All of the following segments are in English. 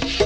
There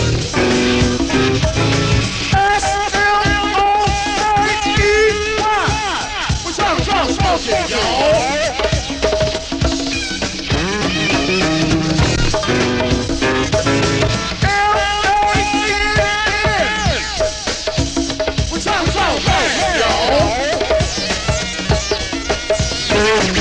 back, y'all.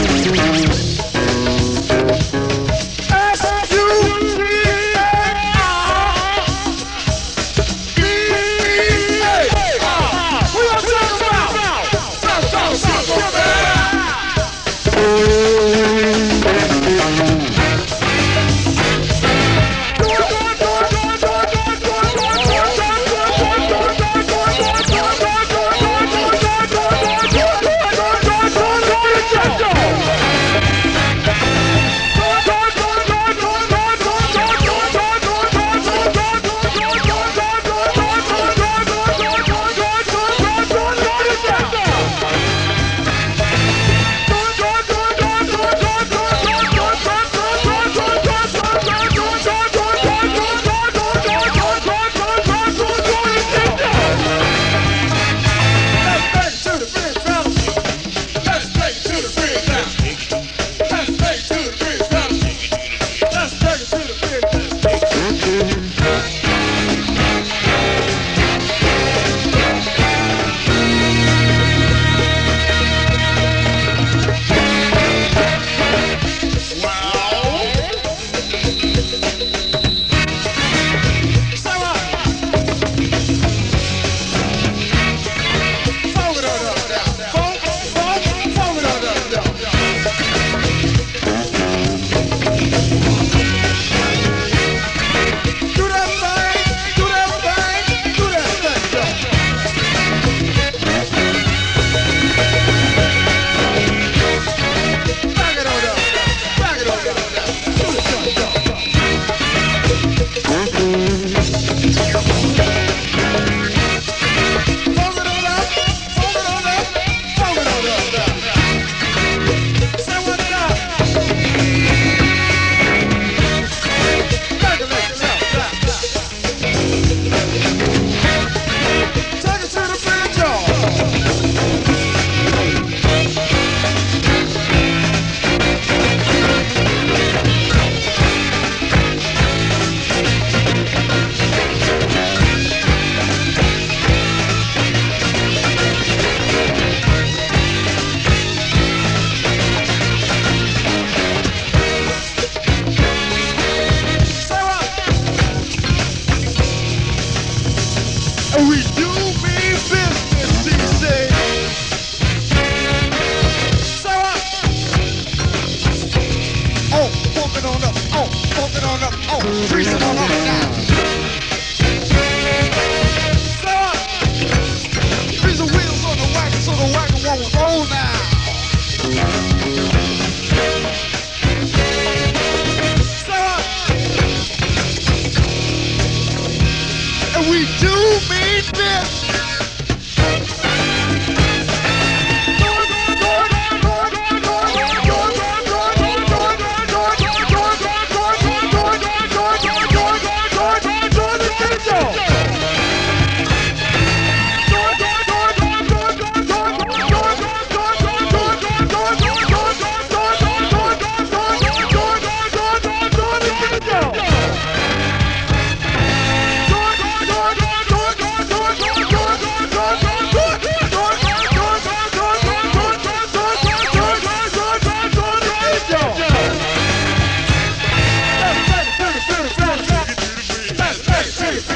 bitch. Shit!